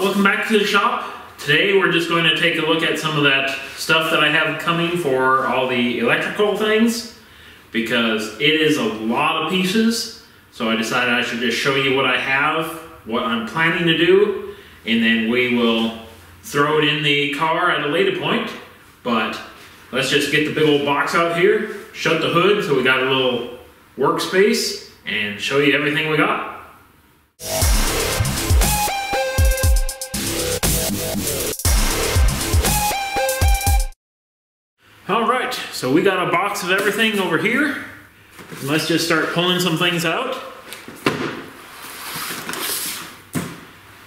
Welcome back to the shop. Today we're just going to take a look at some of that stuff that I have coming for all the electrical things because it is a lot of pieces. So I decided I should just show you what I have, what I'm planning to do, and then we will throw it in the car at a later point. But let's just get the big old box out here, shut the hood so we got a little workspace, and show you everything we got. All right, so we got a box of everything over here. Let's just start pulling some things out.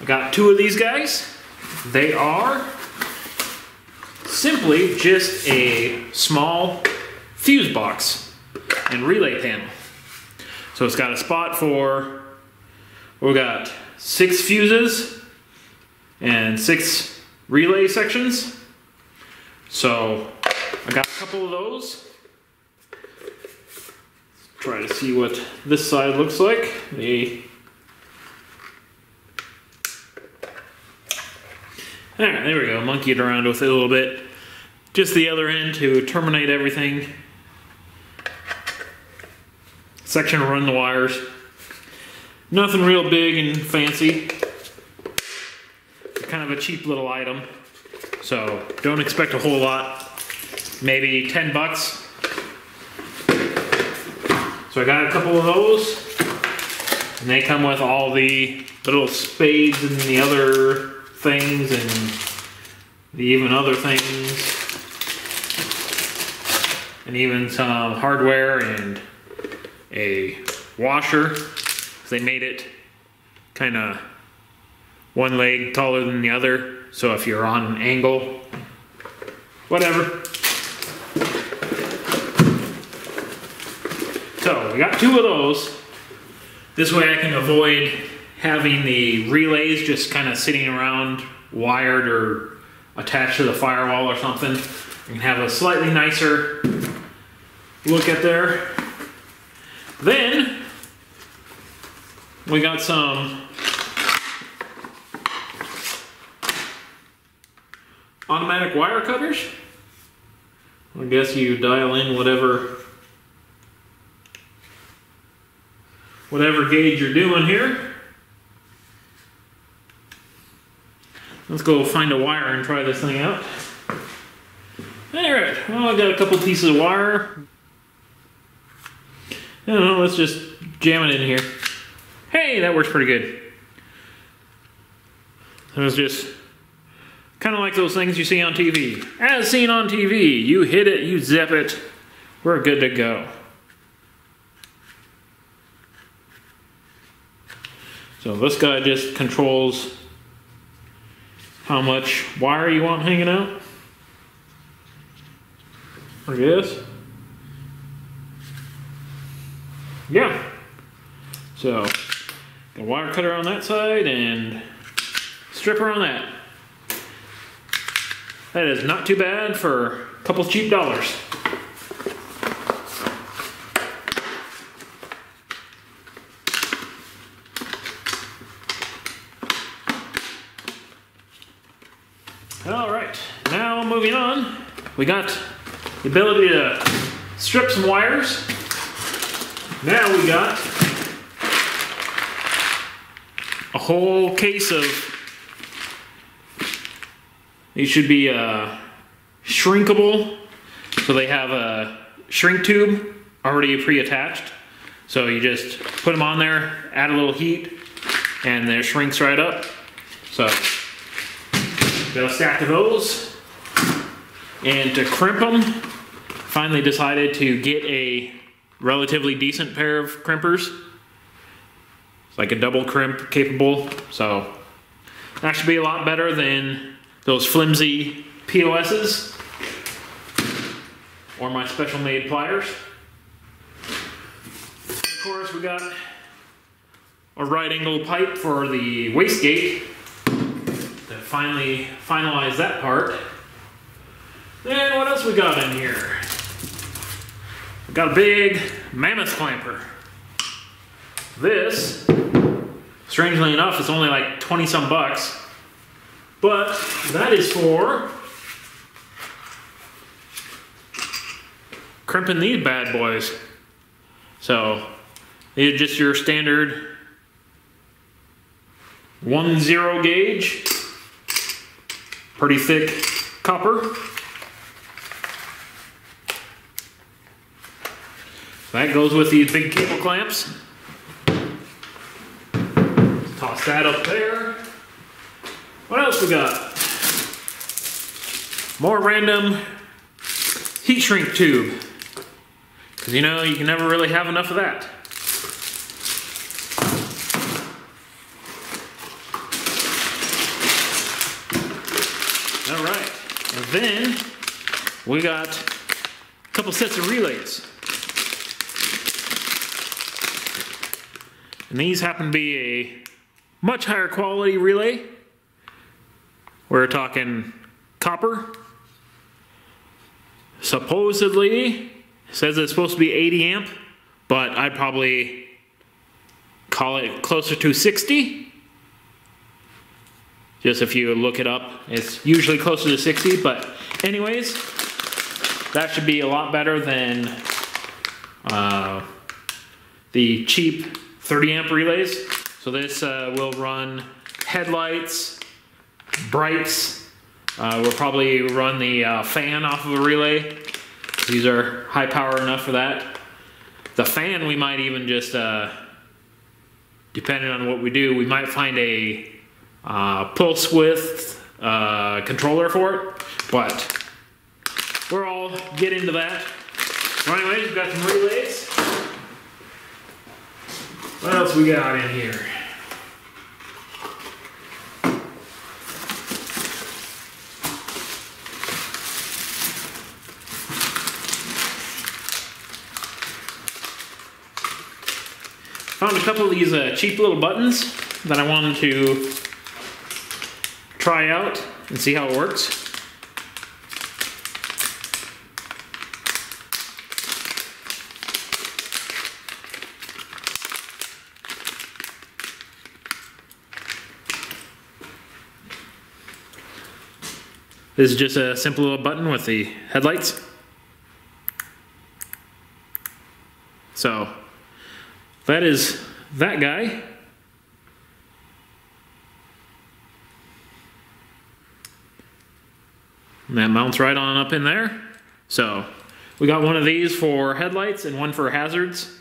I got two of these guys. They are simply just a small fuse box and relay panel. So it's got a spot for, we got six fuses and six relay sections. So I got a couple of those. Try to see what this side looks like. The Alright, there we go. Monkeyed around with it a little bit. Just the other end to terminate everything. Section run the wires. Nothing real big and fancy. Kind of a cheap little item. So don't expect a whole lot maybe 10 bucks. So I got a couple of those. And they come with all the little spades and the other things and the even other things. And even some hardware and a washer. They made it kind of one leg taller than the other. So if you're on an angle, whatever. So we got two of those. This way I can avoid having the relays just kind of sitting around wired or attached to the firewall or something. You can have a slightly nicer look at there. Then we got some automatic wire cutters. I guess you dial in whatever whatever gauge you're doing here. Let's go find a wire and try this thing out. Alright, well I got a couple pieces of wire. I don't know, let's just jam it in here. Hey, that works pretty good. It was just kind of like those things you see on TV. As seen on TV, you hit it, you zip it, we're good to go. So this guy just controls how much wire you want hanging out. I guess. Yeah. So, a wire cutter on that side and stripper on that. That is not too bad for a couple cheap dollars. All right, now moving on, we got the ability to strip some wires. Now we got a whole case of, these should be uh, shrinkable. So they have a shrink tube already pre-attached. So you just put them on there, add a little heat, and it shrinks right up. So Got a stack of those. And to crimp them, finally decided to get a relatively decent pair of crimpers. It's like a double crimp capable, so that should be a lot better than those flimsy POSs or my special made pliers. Of course, we got a right angle pipe for the wastegate that finally finalize that part. Then what else we got in here? We got a big mammoth clamper. This, strangely enough, is only like 20 some bucks. But that is for crimping these bad boys. So, these are just your standard one zero gauge, pretty thick copper. That goes with these big cable clamps. Toss that up there. What else we got? More random heat shrink tube. Because you know, you can never really have enough of that. All right, and then we got a couple sets of relays. And these happen to be a much higher quality relay. We're talking copper. Supposedly, says it's supposed to be 80 amp, but I'd probably call it closer to 60. Just if you look it up, it's usually closer to 60, but anyways, that should be a lot better than uh, the cheap 30 amp relays. So this uh, will run headlights, brights. Uh, we'll probably run the uh, fan off of a relay. These are high power enough for that. The fan we might even just, uh, depending on what we do, we might find a uh, pulse width uh, controller for it. But we're all get into that. So anyways, we've got some relays. What else we got in here? Found a couple of these uh, cheap little buttons that I wanted to try out and see how it works. This is just a simple little button with the headlights. So that is that guy. And that mounts right on up in there. So we got one of these for headlights and one for hazards.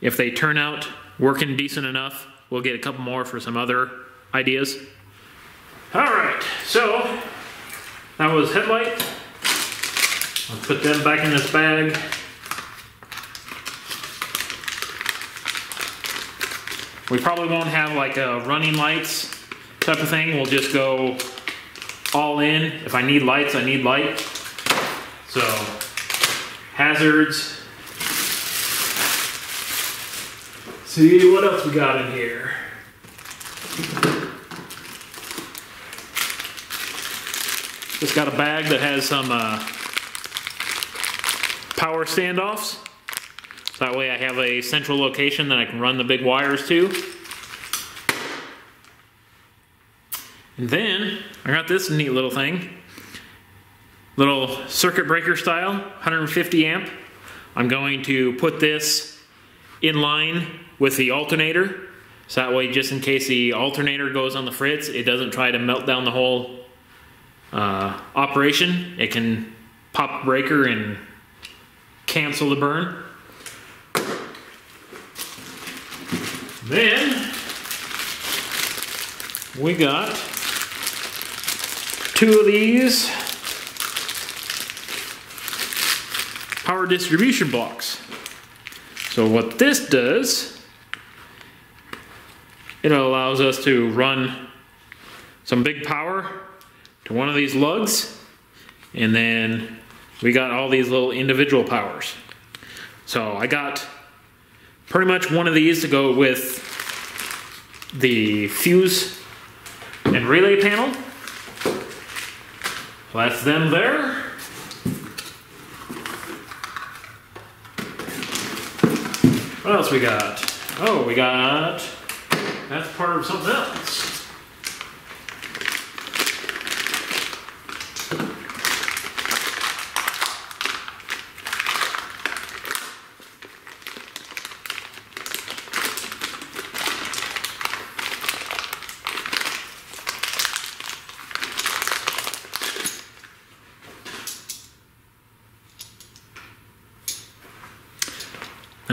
If they turn out working decent enough, we'll get a couple more for some other ideas. All right, so that was headlight. I'll put them back in this bag. We probably won't have like a running lights type of thing. We'll just go all in. If I need lights, I need light. So, hazards. See what else we got in here. Got a bag that has some uh, power standoffs. That way I have a central location that I can run the big wires to. And then I got this neat little thing. Little circuit breaker style, 150 amp. I'm going to put this in line with the alternator. So that way, just in case the alternator goes on the fritz, it doesn't try to melt down the whole uh, operation. It can pop breaker and cancel the burn. Then we got two of these power distribution blocks. So what this does, it allows us to run some big power to one of these lugs and then we got all these little individual powers. So I got pretty much one of these to go with the fuse and relay panel. So that's them there. What else we got? Oh, we got, that's part of something else.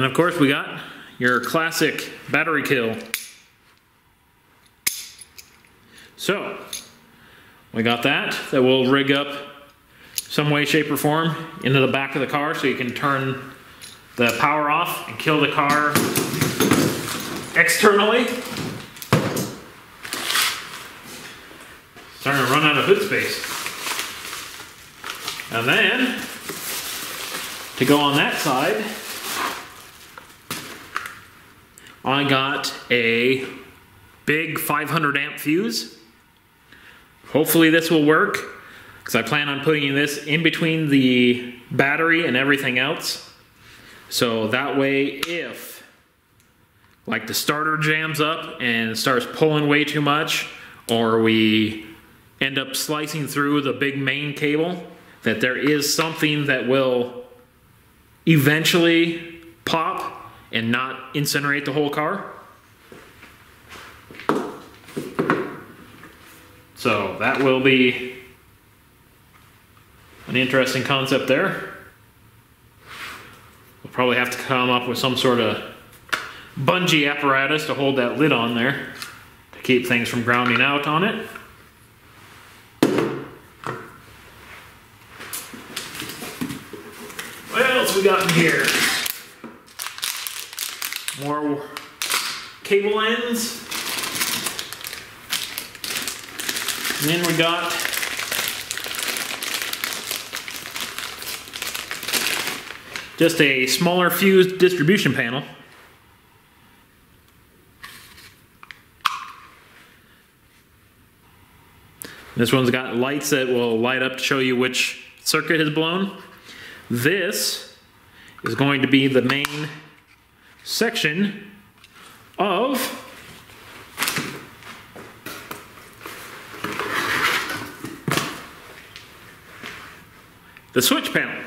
And of course we got your classic battery kill. So, we got that, that will rig up some way, shape, or form into the back of the car so you can turn the power off and kill the car externally. Starting to run out of hood space. And then, to go on that side, I got a big 500 amp fuse. Hopefully this will work because I plan on putting this in between the battery and everything else. So that way if like the starter jams up and starts pulling way too much or we end up slicing through the big main cable that there is something that will eventually pop and not incinerate the whole car. So that will be an interesting concept there. We'll probably have to come up with some sort of bungee apparatus to hold that lid on there to keep things from grounding out on it. What else we got in here? More cable ends. And then we got just a smaller fused distribution panel. This one's got lights that will light up to show you which circuit has blown. This is going to be the main section of the switch panel.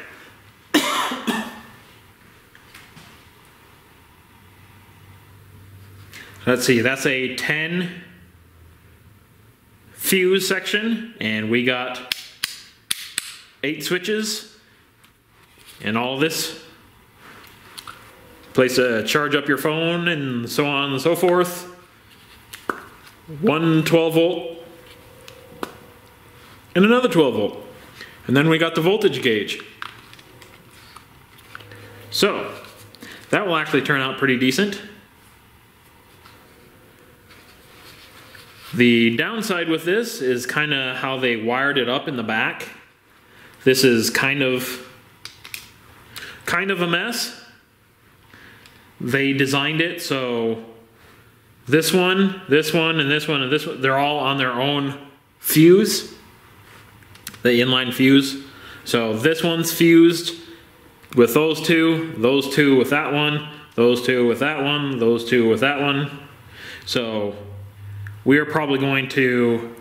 Let's see, that's a 10 fuse section, and we got eight switches and all this. Place to charge up your phone and so on and so forth. One 12 volt and another 12 volt. And then we got the voltage gauge. So, that will actually turn out pretty decent. The downside with this is kind of how they wired it up in the back. This is kind of kind of a mess. They designed it so this one, this one, and this one, and this one, they're all on their own fuse the inline fuse. So this one's fused with those two, those two with that one, those two with that one, those two with that one. So we are probably going to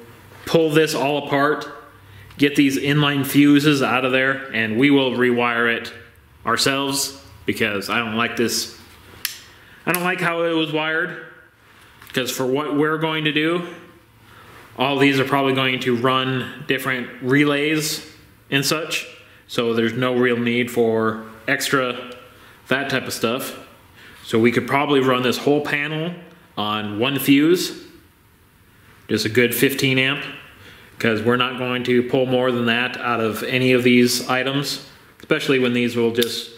pull this all apart, get these inline fuses out of there, and we will rewire it ourselves because I don't like this. I don't like how it was wired because for what we're going to do, all these are probably going to run different relays and such. So there's no real need for extra that type of stuff. So we could probably run this whole panel on one fuse, just a good 15 amp, because we're not going to pull more than that out of any of these items, especially when these will just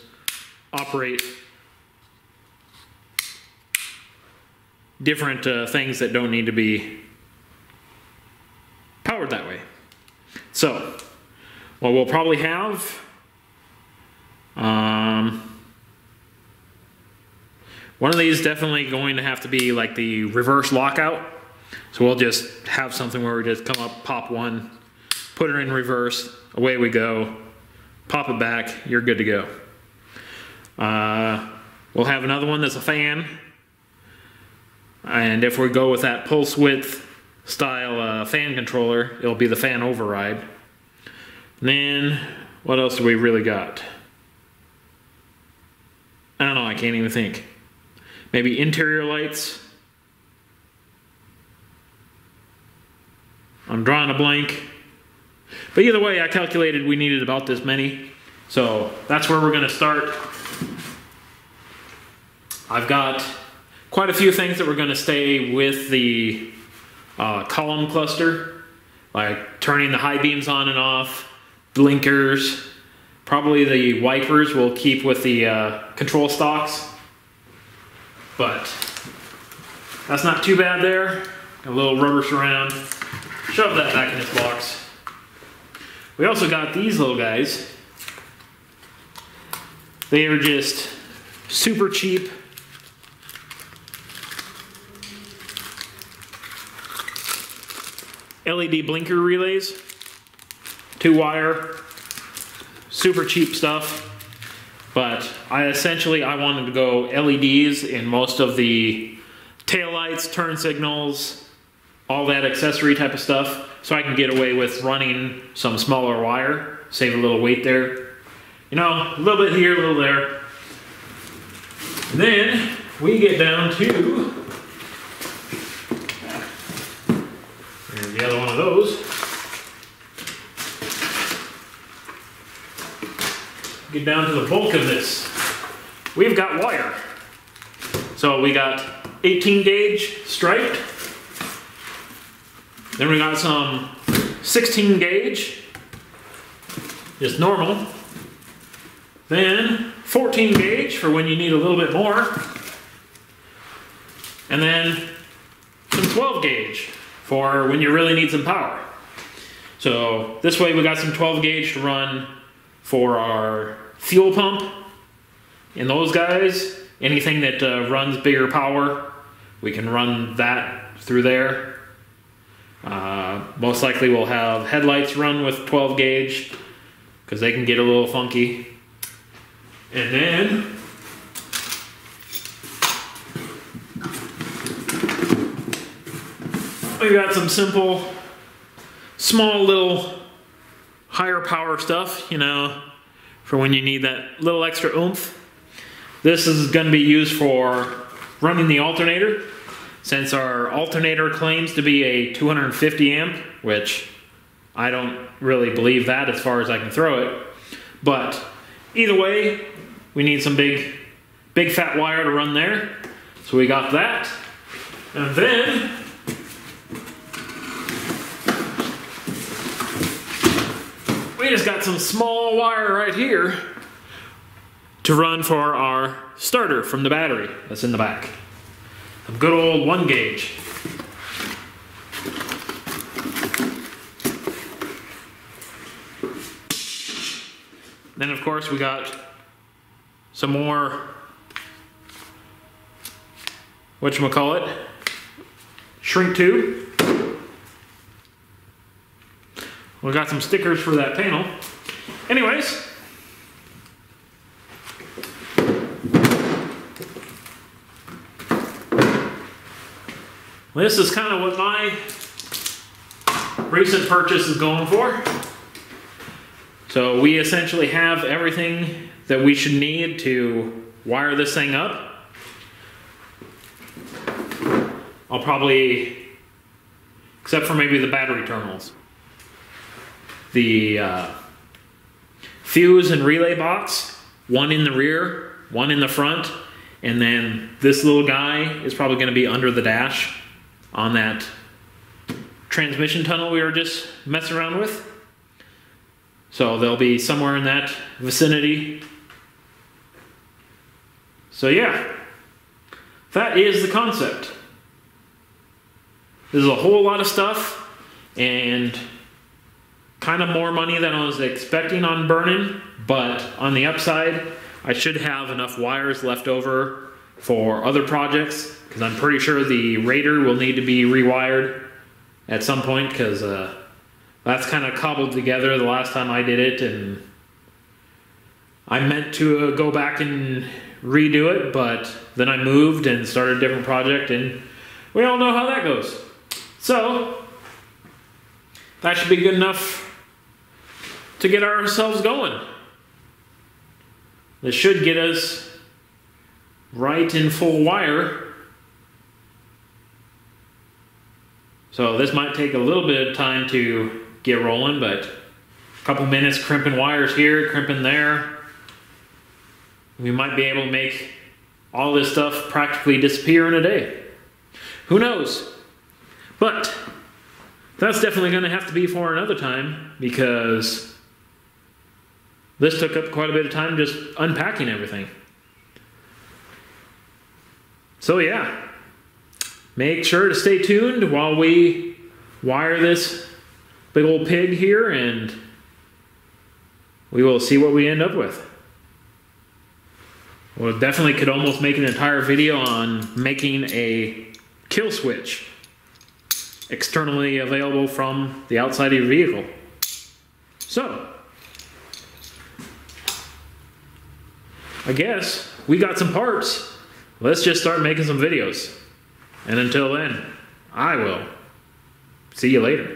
operate different uh, things that don't need to be powered that way. So, what we'll probably have, um, one of these definitely going to have to be like the reverse lockout. So we'll just have something where we just come up, pop one, put it in reverse, away we go, pop it back, you're good to go. Uh, we'll have another one that's a fan. And if we go with that pulse width style uh, fan controller, it'll be the fan override. And then, what else do we really got? I don't know, I can't even think. Maybe interior lights. I'm drawing a blank. But either way, I calculated we needed about this many. So that's where we're going to start. I've got quite a few things that we're going to stay with the uh, column cluster, like turning the high beams on and off, blinkers. Probably the wipers will keep with the uh, control stocks, but that's not too bad there. Got a little rubber surround. Shove that back in its box. We also got these little guys. They are just super cheap. LED blinker relays, two wire, super cheap stuff. But I essentially, I wanted to go LEDs in most of the taillights, turn signals, all that accessory type of stuff. So I can get away with running some smaller wire, save a little weight there. You know, a little bit here, a little there. And then we get down to the other one of those. Get down to the bulk of this. We've got wire. So we got 18 gauge striped. Then we got some 16 gauge, just normal. Then 14 gauge for when you need a little bit more. And then some 12 gauge for when you really need some power. So this way we got some 12 gauge to run for our fuel pump and those guys. Anything that uh, runs bigger power, we can run that through there. Uh, most likely we'll have headlights run with 12 gauge because they can get a little funky. And then we got some simple, small little higher power stuff, you know, for when you need that little extra oomph. This is going to be used for running the alternator. Since our alternator claims to be a 250 amp, which I don't really believe that as far as I can throw it. But either way, we need some big, big fat wire to run there. So we got that. And then we just got some small wire right here to run for our starter from the battery that's in the back. A good old one gauge. Then of course we got some more whatchamacallit, shrink tube. We got some stickers for that panel. Anyways, this is kind of what my recent purchase is going for. So we essentially have everything that we should need to wire this thing up. I'll probably, except for maybe the battery terminals, the uh, fuse and relay box, one in the rear, one in the front, and then this little guy is probably going to be under the dash on that transmission tunnel we were just messing around with. So they'll be somewhere in that vicinity. So yeah, that is the concept. There's a whole lot of stuff and kind of more money than I was expecting on burning, but on the upside, I should have enough wires left over for other projects because I'm pretty sure the Raider will need to be rewired at some point because uh, that's kind of cobbled together the last time I did it, and I meant to uh, go back and redo it, but then I moved and started a different project, and we all know how that goes. So, that should be good enough to get ourselves going. This should get us right in full wire. So this might take a little bit of time to get rolling, but a couple minutes crimping wires here, crimping there. We might be able to make all this stuff practically disappear in a day. Who knows? But that's definitely going to have to be for another time because this took up quite a bit of time just unpacking everything. So, yeah, make sure to stay tuned while we wire this big old pig here and we will see what we end up with. Well, definitely could almost make an entire video on making a kill switch externally available from the outside of your vehicle. So, I guess we got some parts. Let's just start making some videos. And until then, I will see you later.